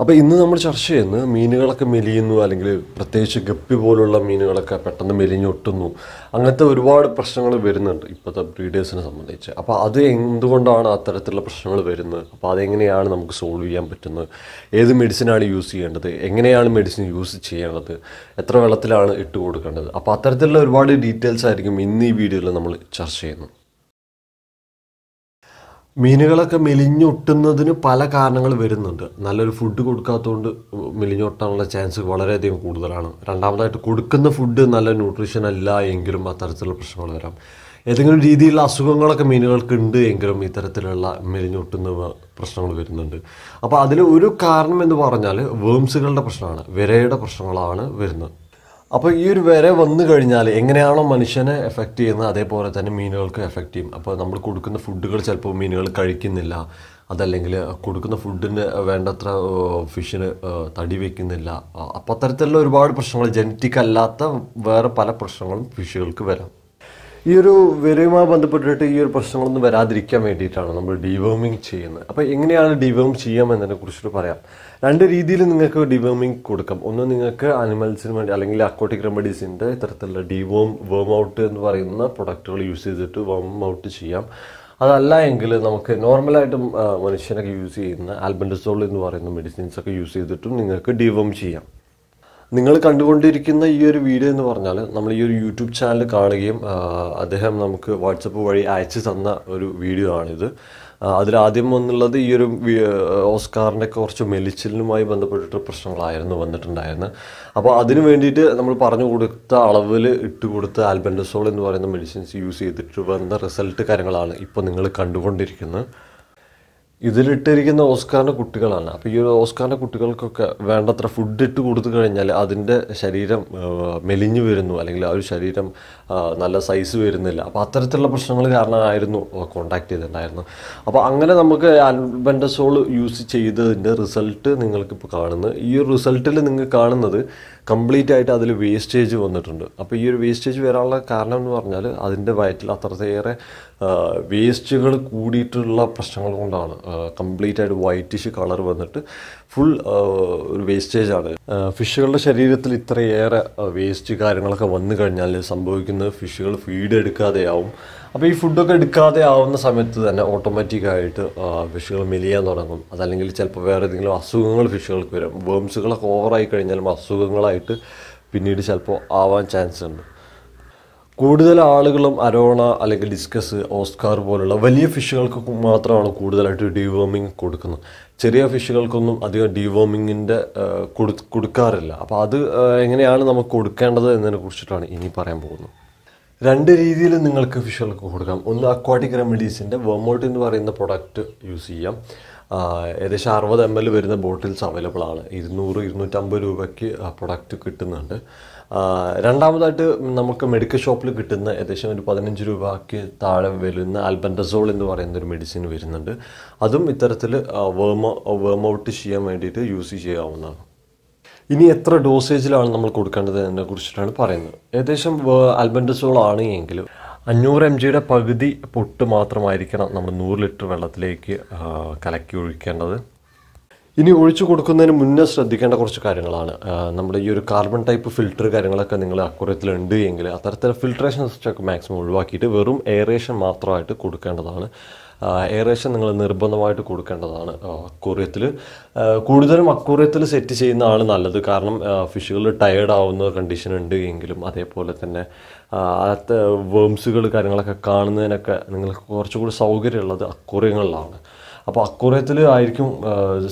അപ്പോൾ ഇന്ന് നമ്മൾ ചർച്ച ചെയ്യുന്നത് മീനുകളൊക്കെ മെലിയുന്നു അല്ലെങ്കിൽ പ്രത്യേകിച്ച് ഗപ്പി പോലുള്ള മീനുകളൊക്കെ പെട്ടെന്ന് മെലിഞ്ഞൊട്ടുന്നു അങ്ങനത്തെ ഒരുപാട് പ്രശ്നങ്ങൾ വരുന്നുണ്ട് ഇപ്പോഴത്തെ ബ്രീഡേഴ്സിനെ സംബന്ധിച്ച്. അപ്പോൾ അത് എന്തുകൊണ്ടാണ് അത്തരത്തിലുള്ള പ്രശ്നങ്ങൾ വരുന്നത്? അപ്പോൾ അതെങ്ങനെയാണ് നമുക്ക് സോൾവ് ചെയ്യാൻ പറ്റുന്നത്? ഏത് മെഡിസിനാണ് യൂസ് ചെയ്യേണ്ടത്? എങ്ങനെയാണ് മെഡിസിൻ യൂസ് ചെയ്യേണ്ടത്? എത്ര വെള്ളത്തിലാണ് ഇട്ട് കൊടുക്കേണ്ടത്? അപ്പോൾ അത്തരത്തിലുള്ള ഒരുപാട് ഡീറ്റെയിൽസ് ആയിരിക്കും ഇന്ന് ഈ വീഡിയോയിൽ നമ്മൾ ചർച്ച ചെയ്യുന്നത്. മീനുകളൊക്കെ മെലിഞ്ഞൊട്ടുന്നതിന് പല കാരണങ്ങൾ വരുന്നുണ്ട്. നല്ലൊരു ഫുഡ് കൊടുക്കാത്തതുകൊണ്ട് മെലിഞ്ഞൊട്ടാനുള്ള ചാൻസ് വളരെയധികം കൂടുതലാണ്. രണ്ടാമതായിട്ട് കൊടുക്കുന്ന ഫുഡ് നല്ല ന്യൂട്രീഷൻ അല്ല എങ്കിലും അത്തരത്തിലുള്ള പ്രശ്നങ്ങൾ വരാം. ഏതെങ്കിലും രീതിയിലുള്ള അസുഖങ്ങളൊക്കെ മീനുകൾക്ക് ഉണ്ട് എങ്കിലും ഇത്തരത്തിലുള്ള മെലിഞ്ഞൊട്ടുന്ന പ്രശ്നങ്ങൾ വരുന്നുണ്ട്. അപ്പോൾ അതിൽ ഒരു കാരണം എന്ന് പറഞ്ഞാൽ വേംസുകളുടെ പ്രശ്നമാണ്. വിരയുടെ പ്രശ്നങ്ങളാണ് വരുന്നത്. അപ്പോൾ ഈ ഒരു വര വന്നു കഴിഞ്ഞാൽ എങ്ങനെയാണോ മനുഷ്യനെ എഫക്റ്റ് ചെയ്യുന്നത് അതേപോലെ തന്നെ മീനുകൾക്ക് എഫക്റ്റ് ചെയ്യും. അപ്പോൾ നമ്മൾ കൊടുക്കുന്ന ഫുഡുകൾ ചിലപ്പോൾ മീനുകൾ കഴിക്കുന്നില്ല. അതല്ലെങ്കിൽ കൊടുക്കുന്ന ഫുഡിന് വേണ്ടത്ര ഫിഷിന് തടി വയ്ക്കുന്നില്ല അപ്പോൾ അത്തരത്തിലുള്ള ഒരുപാട് പ്രശ്നങ്ങൾ ജനറ്റിക് അല്ലാത്ത വേറെ പല പ്രശ്നങ്ങളും ഫിഷുകൾക്ക് വരാം. ഈ ഒരു വിരയുമായി ബന്ധപ്പെട്ടിട്ട് ഈ ഒരു പ്രശ്നങ്ങളൊന്നും വരാതിരിക്കാൻ വേണ്ടിയിട്ടാണ് നമ്മൾ ഡിവേമിങ് ചെയ്യുന്നത്. അപ്പോൾ എങ്ങനെയാണ് ഡിവേം ചെയ്യാം എന്നതിനെ കുറിച്ചിട്ട് പറയാം. രണ്ട് രീതിയിൽ നിങ്ങൾക്ക് ഡിവേമിങ് കൊടുക്കാം. ഒന്ന് നിങ്ങൾക്ക് അനിമൽസിന് വേണ്ടി അല്ലെങ്കിൽ അക്വാട്ടിക് റെമഡീസിന്റെ ഇത്തരത്തിലുള്ള ഡിവോം വേം ഔട്ട് എന്ന് പറയുന്ന പ്രൊഡക്റ്റുകൾ യൂസ് ചെയ്തിട്ട് വേം ഔട്ട് ചെയ്യാം. അതല്ല എങ്കിൽ നമുക്ക് നോർമലായിട്ടും മനുഷ്യനൊക്കെ യൂസ് ചെയ്യുന്ന ആൽബൻഡസോൾ എന്ന് പറയുന്ന മെഡിസിൻസ് ഒക്കെ യൂസ് ചെയ്തിട്ടും നിങ്ങൾക്ക് ഡിവോം ചെയ്യാം. നിങ്ങൾ കണ്ടുകൊണ്ടിരിക്കുന്ന ഈ ഒരു വീഡിയോ എന്ന് പറഞ്ഞാൽ നമ്മൾ ഈ ഒരു യൂട്യൂബ് ചാനൽ കാണുകയും അദ്ദേഹം നമുക്ക് വാട്സപ്പ് വഴി അയച്ചു തന്ന ഒരു വീഡിയോ ആണിത്. അതിലാദ്യം വന്നുള്ളത് ഈ ഒരു ഓസ്കാറിന്റെ കുറച്ച് മെലിച്ചിലുമായി ബന്ധപ്പെട്ടിട്ട് പ്രശ്നങ്ങളായിരുന്നു വന്നിട്ടുണ്ടായിരുന്നത് അപ്പോൾ അതിന് വേണ്ടിയിട്ട് നമ്മൾ പറഞ്ഞു കൊടുത്ത അളവിൽ ഇട്ട് കൊടുത്ത ആൽബൻഡസോൾ എന്ന് പറയുന്ന മെഡിസിൻസ് യൂസ് ചെയ്തിട്ട് വന്ന റിസൾട്ട് കാര്യങ്ങളാണ് ഇപ്പോൾ നിങ്ങൾ കണ്ടുകൊണ്ടിരിക്കുന്നത് ഇതിലിട്ടിരിക്കുന്ന ഓസ്കാറിന്റെ കുട്ടികളാണ്. അപ്പോൾ ഈ ഒരു ഓസ്കാറിന്റെ കുട്ടികൾക്കൊക്കെ വേണ്ടത്ര ഫുഡ് ഇട്ട് കൊടുത്തു കഴിഞ്ഞാൽ അതിന്റെ ശരീരം മെലിഞ്ഞു വരുന്നു. അല്ലെങ്കിൽ ആ ഒരു ശരീരം നല്ല സൈസ് വരുന്നില്ല. അപ്പോൾ അത്തരത്തിലുള്ള പ്രശ്നങ്ങൾ കാരണമായിരുന്നു കോണ്ടാക്ട് ചെയ്തിട്ടുണ്ടായിരുന്നു അപ്പോൾ അങ്ങനെ നമുക്ക് ആൽബൻഡസോൾ യൂസ് ചെയ്തതിന്റെ റിസൾട്ട് നിങ്ങൾക്കിപ്പോൾ കാണുന്നത്. ഈ ഒരു റിസൾട്ടിൽ നിങ്ങൾ കാണുന്നത് കംപ്ലീറ്റ് ആയിട്ട് അതിൽ വേസ്റ്റേജ് വന്നിട്ടുണ്ട്. അപ്പോൾ ഈ ഒരു വേസ്റ്റേജ് വരാനുള്ള കാരണം എന്ന് പറഞ്ഞാൽ അതിന്റെ വയറ്റിൽ അത്രയേറെ വേസ്റ്റുകൾ കൂടിയിട്ടുള്ള പ്രശ്നങ്ങൾ കൊണ്ടാണ് കംപ്ലീറ്റ് ആയിട്ട് വൈറ്റിഷ് കളർ വന്നിട്ട് ഫുൾ ഒരു വേസ്റ്റേജ് ആണ്. ഫിഷുകളുടെ ശരീരത്തിൽ ഇത്രയേറെ വേസ്റ്റ് കാര്യങ്ങളൊക്കെ വന്നു കഴിഞ്ഞാൽ സംഭവിക്കുന്നത് ഫിഷുകൾ ഫീഡ് എടുക്കാതെയാവും. അപ്പോൾ ഈ ഫുഡൊക്കെ എടുക്കാതെ ആവുന്ന സമയത്ത് തന്നെ ഓട്ടോമാറ്റിക്കായിട്ട് ഫിഷുകൾ മെലിയാൻ തുടങ്ങും. അതല്ലെങ്കിൽ ചിലപ്പോൾ വേറെ ഏതെങ്കിലും അസുഖങ്ങൾ ഫിഷുകൾക്ക് വരും. വേംസുകളൊക്കെ ഓവറായി കഴിഞ്ഞാലും അസുഖങ്ങളായിട്ട് പിന്നീട് ചിലപ്പോൾ ആവാൻ ചാൻസ് ഉണ്ട്. കൂടുതൽ ആളുകളും അരോണ അല്ലെങ്കിൽ ഡിസ്കസ് ഓസ്കാർ പോലുള്ള വലിയ ഫിഷുകൾക്ക് മാത്രമാണ് കൂടുതലായിട്ട് ഡിവോമിങ് കൊടുക്കുന്നത്. ചെറിയ ഫിഷുകൾക്കൊന്നും അധികം ഡിവോമിങ്ങിന്റെ കൊടു കൊടുക്കാറില്ല. അപ്പോൾ അത് എങ്ങനെയാണ് നമുക്ക് കൊടുക്കേണ്ടത് എന്നതിനെ കുറിച്ചിട്ടാണ് ഇനി പറയാൻ പോകുന്നത്. രണ്ട് രീതിയിൽ നിങ്ങൾക്ക് ഫിഷുകൾക്ക് കൊടുക്കാം. ഒന്ന് അക്വാട്ടിക് റെമഡീസിന്റെ വേമോട്ട് എന്ന് പറയുന്ന പ്രൊഡക്റ്റ് യൂസ് ചെയ്യാം. ഏകദേശം അറുപത് എം എൽ വരുന്ന ബോട്ടിൽസ് അവൈലബിൾ ആണ്. ഇരുന്നൂറ് ഇരുന്നൂറ്റമ്പത് രൂപയ്ക്ക് പ്രൊഡക്റ്റ് കിട്ടുന്നുണ്ട്. രണ്ടാമതായിട്ട് നമുക്ക് മെഡിക്കൽ ഷോപ്പിൽ കിട്ടുന്ന ഏകദേശം ഒരു പതിനഞ്ച് രൂപയ്ക്ക് താഴെ വരുന്ന ആൽബൻഡസോൾ എന്ന് പറയുന്ന ഒരു മെഡിസിൻ വരുന്നുണ്ട്. അതും ഇത്തരത്തിൽ വേമ വേം ഔട്ട് ചെയ്യാൻ വേണ്ടിയിട്ട് യൂസ് ചെയ്യാവുന്നതാണ്. ഇനി എത്ര ഡോസേജിലാണ് നമ്മൾ കൊടുക്കേണ്ടത് കുറിച്ചിട്ടാണ് പറയുന്നത്. ഏകദേശം അൽബൻഡസോൾ ആണ് എങ്കിൽ അഞ്ഞൂറ് എം ജിയുടെ പകുതി പൊട്ട് മാത്രമായിരിക്കണം നമ്മൾ നൂറ് ലിറ്റർ വെള്ളത്തിലേക്ക് കലക്കി ഒഴിക്കേണ്ടത്. ഇനി ഒഴിച്ചു കൊടുക്കുന്നതിന് മുന്നേ ശ്രദ്ധിക്കേണ്ട കുറച്ച് കാര്യങ്ങളാണ്. നമ്മുടെ ഈ ഒരു കാർബൺ ടൈപ്പ് ഫിൽറ്റർ കാര്യങ്ങളൊക്കെ നിങ്ങൾ അക്കുറത്തിൽ ഉണ്ട് എങ്കിൽ അത്തരത്തിലുള്ള ഫിൽട്രേഷൻ സിസ്റ്റമൊക്കെ മാക്സിമം ഒഴിവാക്കിയിട്ട് വെറും എയറേഷൻ മാത്രമായിട്ട് കൊടുക്കേണ്ടതാണ്. എയറേഷൻ നിങ്ങൾ നിർബന്ധമായിട്ട് കൊടുക്കേണ്ടതാണ് അക്കൂറിയത്തിൽ കൂടുതലും അക്കൂറിയത്തിൽ സെറ്റ് ചെയ്യുന്നതാണ് നല്ലത്. കാരണം ഫിഷുകൾ ടയേർഡ് ആവുന്ന കണ്ടീഷൻ ഉണ്ട് എങ്കിലും അതേപോലെ തന്നെ വേംസുകൾ കാര്യങ്ങളൊക്കെ കാണുന്നതിനൊക്കെ നിങ്ങൾക്ക് കുറച്ചുകൂടി സൗകര്യമുള്ളത് അക്കൂറിയങ്ങളിലാണ് അപ്പോൾ അക്കൂറിയത്തിൽ ആയിരിക്കും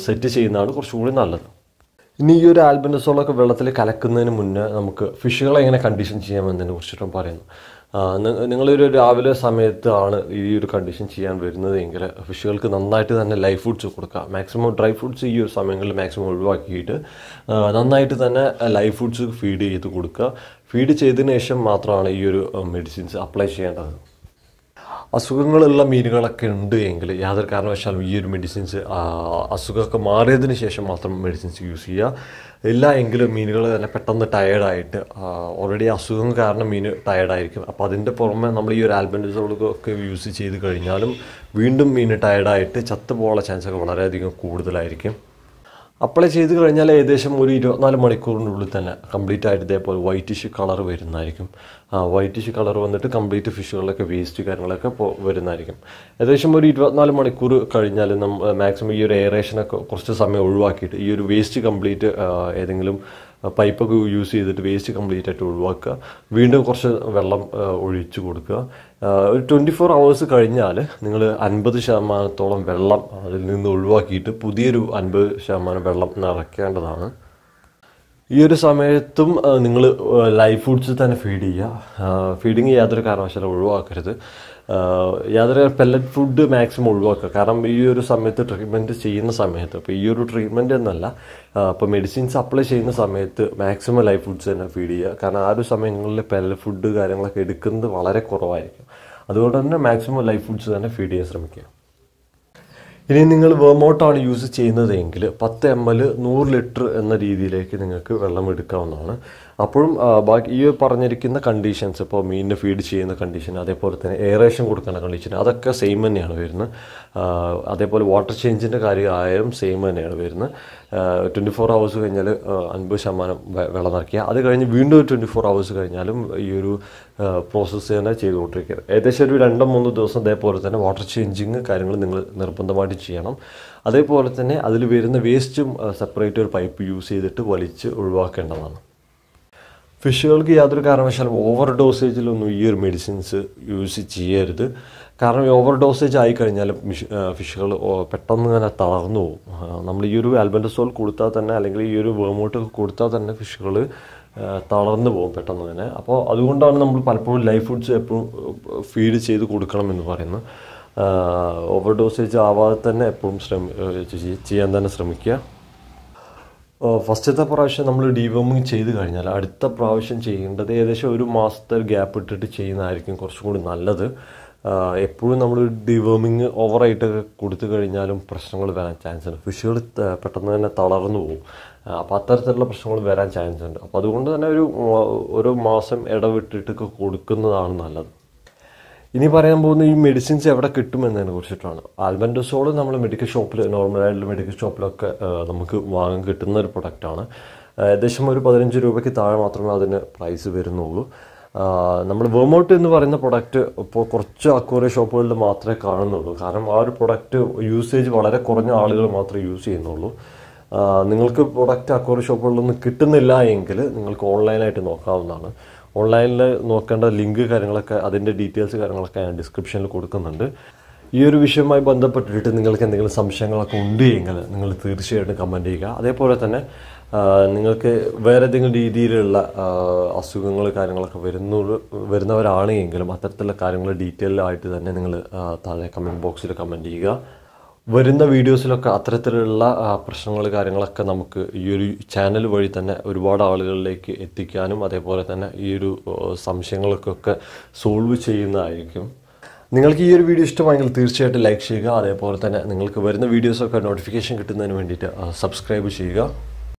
സെറ്റ് ചെയ്യുന്നതാണ് കുറച്ചുകൂടി നല്ലത്. ഇനി ഈ ഒരു ആൽബൻഡസോളൊക്കെ വെള്ളത്തിൽ കലക്കുന്നതിന് മുന്നേ നമുക്ക് ഫിഷുകളെ എങ്ങനെ കണ്ടീഷൻ ചെയ്യാമെന്നതിനെ കുറിച്ചിട്ടും പറയുന്നു. നിങ്ങളൊരു രാവിലെ സമയത്താണ് ഈ ഒരു കണ്ടീഷൻ ചെയ്യാൻ വരുന്നത് എങ്കിൽ ഫിഷുകൾക്ക് നന്നായിട്ട് തന്നെ ലൈഫ് ഫുഡ്സ് കൊടുക്കുക മാക്സിമം ഡ്രൈ ഫുഡ്സ് ഈ ഒരു സമയങ്ങളിൽ മാക്സിമം ഒഴിവാക്കിയിട്ട് നന്നായിട്ട് തന്നെ ലൈഫ് ഫുഡ്സ് ഫീഡ് ചെയ്ത് കൊടുക്കുക. ഫീഡ് ചെയ്തതിന് ശേഷം മാത്രമാണ് ഈ ഒരു മെഡിസിൻസ് അപ്ലൈ ചെയ്യേണ്ടത്. അസുഖങ്ങളുള്ള മീനുകളൊക്കെ ഉണ്ട് എങ്കിൽ യാതൊരു കാരണവശാലും ഈ ഒരു മെഡിസിൻസ് അസുഖമൊക്കെ മാറിയതിന് ശേഷം മാത്രം മെഡിസിൻസ് യൂസ് ചെയ്യുക. ഇല്ല എങ്കിലും മീനുകൾ തന്നെ പെട്ടെന്ന് ടയേർഡായിട്ട് ഓൾറെഡി അസുഖം കാരണം മീൻ ടയേർഡായിരിക്കും അപ്പോൾ അതിന്റെ പുറമെ നമ്മൾ ഈ ഒരു ആൽബൻഡിസോളൊക്കെ യൂസ് ചെയ്ത് കഴിഞ്ഞാലും വീണ്ടും മീൻ ടയേർഡായിട്ട് ചത്തുപോകാനുള്ള ചാൻസൊക്കെ വളരെയധികം കൂടുതലായിരിക്കും. അപ്ലൈ ചെയ്ത് കഴിഞ്ഞാൽ ഏകദേശം ഒരു ഇരുപത്തിനാല് മണിക്കൂറിനുള്ളിൽ തന്നെ കംപ്ലീറ്റ് ആയിട്ട് ഇതേപോലെ വൈറ്റിഷ് കളർ വരുന്നതായിരിക്കും. ആ വൈറ്റിഷ് കളർ വന്നിട്ട് കംപ്ലീറ്റ് ഫിഷുകളിലൊക്കെ വേസ്റ്റ് കാര്യങ്ങളൊക്കെ വരുന്നതായിരിക്കും. ഏകദേശം ഒരു ഇരുപത്തിനാല് മണിക്കൂർ കഴിഞ്ഞാൽ നമ്മൾ മാക്സിമം ഈ ഒരു എയറേഷനൊക്കെ കുറച്ച് സമയം ഒഴിവാക്കിയിട്ട് ഈ ഒരു വേസ്റ്റ് കംപ്ലീറ്റ് ഏതെങ്കിലും പൈപ്പൊക്കെ യൂസ് ചെയ്തിട്ട് വേസ്റ്റ് കംപ്ലീറ്റ് ആയിട്ട് ഒഴിവാക്കുക. വീണ്ടും കുറച്ച് വെള്ളം ഒഴിച്ചു കൊടുക്കുക. ഒരു ട്വന്റി ഫോർ അവേഴ്സ് കഴിഞ്ഞാൽ നിങ്ങൾ അൻപത് ശതമാനത്തോളം വെള്ളം അതിൽ നിന്ന് ഒഴിവാക്കിയിട്ട് പുതിയൊരു അൻപത് ശതമാനം വെള്ളം നിറയ്ക്കേണ്ടതാണ്. ഈ ഒരു സമയത്തും നിങ്ങൾ ലൈഫ് ഫുഡ്സ് തന്നെ ഫീഡ് ചെയ്യുക. ഫീഡിങ് യാതൊരു കാരണവശാലും ഒഴിവാക്കരുത്. യാതൊരു പെല്ലറ്റ് ഫുഡ് മാക്സിമം ഒഴിവാക്കുക. കാരണം ഈ ഒരു സമയത്ത് ട്രീറ്റ്മെന്റ് ചെയ്യുന്ന സമയത്ത് അപ്പോൾ ഈ ഒരു ട്രീറ്റ്മെന്റ് എന്നല്ല അപ്പോൾ മെഡിസിൻസ് അപ്ലൈ ചെയ്യുന്ന സമയത്ത് മാക്സിമം ലൈഫ് ഫുഡ്സ് തന്നെ ഫീഡ് ചെയ്യുക. കാരണം ആ ഒരു സമയങ്ങളിൽ പെല്ലറ്റ് ഫുഡ് കാര്യങ്ങളൊക്കെ എടുക്കുന്നത് വളരെ കുറവായിരിക്കും. അതുകൊണ്ട് തന്നെ മാക്സിമം ലൈഫ് ഫുഡ്സ് തന്നെ ഫീഡ് ചെയ്യാൻ ശ്രമിക്കുക. ഇനി നിങ്ങൾ വേമോട്ടാണ് യൂസ് ചെയ്യുന്നതെങ്കിൽ പത്ത് എം എൽ നൂറ് ലിറ്റർ എന്ന രീതിയിലേക്ക് നിങ്ങൾക്ക് വെള്ളം എടുക്കാവുന്നതാണ്. അപ്പോഴും ബാക്കി ഈ പറഞ്ഞിരിക്കുന്ന കണ്ടീഷൻസ് ഇപ്പോൾ മീനിനെ ഫീഡ് ചെയ്യുന്ന കണ്ടീഷൻ അതേപോലെ തന്നെ എയറേഷൻ കൊടുക്കുന്ന കണ്ടീഷൻ അതൊക്കെ സെയിം തന്നെയാണ് വരുന്നത്. അതേപോലെ വാട്ടർ ചേഞ്ചിന്റെ കാര്യമായാലും സെയിം തന്നെയാണ് വരുന്നത്. ട്വന്റി ഫോർ ഹവേഴ്സ് കഴിഞ്ഞാൽ അൻപത് ശതമാനം വെള്ളം നിറയ്ക്കുക. അത് കഴിഞ്ഞ് വീണ്ടും ഒരു ട്വന്റി ഫോർ ഹവേഴ്സ് കഴിഞ്ഞാലും ഈ ഒരു പ്രോസസ്സ് തന്നെ ചെയ്തുകൊണ്ടിരിക്കുക. ഏകദേശം ഒരു രണ്ടോ മൂന്നോ ദിവസം അതേപോലെ തന്നെ വാട്ടർ ചേഞ്ചിങ് കാര്യങ്ങൾ നിങ്ങൾ നിർബന്ധമായിട്ട് ചെയ്യണം. അതേപോലെ തന്നെ അതിൽ വരുന്ന വേസ്റ്റും സെപ്പറേറ്റ് ഒരു പൈപ്പ് യൂസ് ചെയ്തിട്ട് വലിച്ച് ഒഴിവാക്കേണ്ടതാണ്. ഫിഷുകൾക്ക് യാതൊരു കാരണവശാലും ഓവർ ഡോസേജിലൊന്നും ഈ ഒരു മെഡിസിൻസ് യൂസ് ചെയ്യരുത്. കാരണം ഈ ഓവർ ഡോസേജ് ആയി കഴിഞ്ഞാൽ ഫിഷുകൾ പെട്ടെന്ന് തന്നെ തളർന്നു പോകും. നമ്മൾ ഈ ഒരു ആൽബൻഡസോൾ കൊടുത്താൽ തന്നെ അല്ലെങ്കിൽ ഈ ഒരു വേമോട്ട് കൊടുത്താൽ തന്നെ ഫിഷുകൾ തളർന്നു പോകും പെട്ടെന്ന് തന്നെ. അപ്പോൾ അതുകൊണ്ടാണ് നമ്മൾ പലപ്പോഴും ലൈഫ് ഫുഡ്സ് എപ്പോഴും ഫീഡ് ചെയ്ത് കൊടുക്കണം എന്ന് പറയുന്നത്. ഓവർ ഡോസേജ് ആവാതെ തന്നെ എപ്പോഴും ശ്രമി ചെയ്യാൻ തന്നെ ശ്രമിക്കുക. ഫസ്റ്റത്തെ പ്രാവശ്യം നമ്മൾ ഡീവോമിങ് ചെയ്ത് കഴിഞ്ഞാൽ അടുത്ത പ്രാവശ്യം ചെയ്യേണ്ടത് ഏകദേശം ഒരു മാസത്തെ ഗ്യാപ്പ് ഇട്ടിട്ട് ചെയ്യുന്നതായിരിക്കും കുറച്ചും കൂടി നല്ലത്. എപ്പോഴും നമ്മൾ ഡിവോമിങ് ഓവറായിട്ട് കൊടുത്തു കഴിഞ്ഞാലും പ്രശ്നങ്ങൾ വരാൻ ചാൻസ് ഉണ്ട്. ഫിഷുകൾ പെട്ടെന്ന് തന്നെ തളർന്നു പോകും. അപ്പോൾ അത്തരത്തിലുള്ള പ്രശ്നങ്ങൾ വരാൻ ചാൻസ് ഉണ്ട്. അപ്പോൾ അതുകൊണ്ട് തന്നെ ഒരു ഒരു മാസം ഇടവിട്ടിട്ടൊക്കെ കൊടുക്കുന്നതാണ് നല്ലത്. ഇനി പറയാൻ പോകുന്ന ഈ മെഡിസിൻസ് എവിടെ കിട്ടുമെന്നതിനെ കുറിച്ചിട്ടാണ്. ആൽബൻഡസോൾ നമ്മൾ മെഡിക്കൽ ഷോപ്പിൽ നോർമലായിട്ടുള്ള മെഡിക്കൽ ഷോപ്പിലൊക്കെ നമുക്ക് വാങ്ങാൻ കിട്ടുന്ന ഒരു പ്രൊഡക്റ്റാണ് ഏകദേശം ഒരു പതിനഞ്ച് രൂപയ്ക്ക് താഴെ മാത്രമേ അതിന് പ്രൈസ് വരുന്നുള്ളൂ. നമ്മൾ വേമൗട്ട് എന്ന് പറയുന്ന പ്രൊഡക്റ്റ് ഇപ്പോൾ കുറച്ച് അക്വറിയ ഷോപ്പുകളിൽ മാത്രമേ കാണുന്നുള്ളൂ. കാരണം ആ ഒരു പ്രൊഡക്റ്റ് യൂസേജ് വളരെ കുറഞ്ഞ ആളുകൾ മാത്രമേ യൂസ് ചെയ്യുന്നുള്ളൂ. നിങ്ങൾക്ക് പ്രൊഡക്റ്റ് അക്വറി ഷോപ്പുകളിലൊന്നും കിട്ടുന്നില്ല എങ്കിൽ നിങ്ങൾക്ക് ഓൺലൈനായിട്ട് നോക്കാവുന്നതാണ്. ഓൺലൈനിൽ നോക്കേണ്ട ലിങ്ക് കാര്യങ്ങളൊക്കെ അതിന്റെ ഡീറ്റെയിൽസ് കാര്യങ്ങളൊക്കെ ഞാൻ ഡിസ്ക്രിപ്ഷനിൽ കൊടുക്കുന്നുണ്ട്. ഈ ഒരു വിഷയവുമായി ബന്ധപ്പെട്ടിട്ട് നിങ്ങൾക്ക് എന്തെങ്കിലും സംശയങ്ങളൊക്കെ ഉണ്ട് എങ്കിൽ നിങ്ങൾ തീർച്ചയായിട്ടും കമന്റ് ചെയ്യുക. അതേപോലെ തന്നെ നിങ്ങൾക്ക് വേറെ ഏതെങ്കിലും രീതിയിലുള്ള അസുഖങ്ങൾ കാര്യങ്ങളൊക്കെ വരുന്ന വരുന്നവരാണ് എങ്കിലും അത്തരത്തിലുള്ള കാര്യങ്ങൾ ഡീറ്റെയിൽ ആയിട്ട് തന്നെ നിങ്ങൾ താഴെ കമന്റ് ബോക്സിൽ കമന്റ് ചെയ്യുക. വരുന്ന വീഡിയോസിലൊക്കെ അത്തരത്തിലുള്ള പ്രശ്നങ്ങൾ കാര്യങ്ങളൊക്കെ നമുക്ക് ഈ ഒരു ചാനൽ വഴി തന്നെ ഒരുപാട് ആളുകളിലേക്ക് എത്തിക്കാനും അതേപോലെ തന്നെ ഈ ഒരു സംശയങ്ങൾക്കൊക്കെ സോൾവ് ചെയ്യുന്നതായിരിക്കും. നിങ്ങൾക്ക് ഈ ഒരു വീഡിയോ ഇഷ്ടമായെങ്കിൽ തീർച്ചയായിട്ടും ലൈക്ക് ചെയ്യുക. അതേപോലെ തന്നെ നിങ്ങൾക്ക് വരുന്ന വീഡിയോസൊക്കെ നോട്ടിഫിക്കേഷൻ കിട്ടുന്നതിന് വേണ്ടിയിട്ട് സബ്സ്ക്രൈബ് ചെയ്യുക.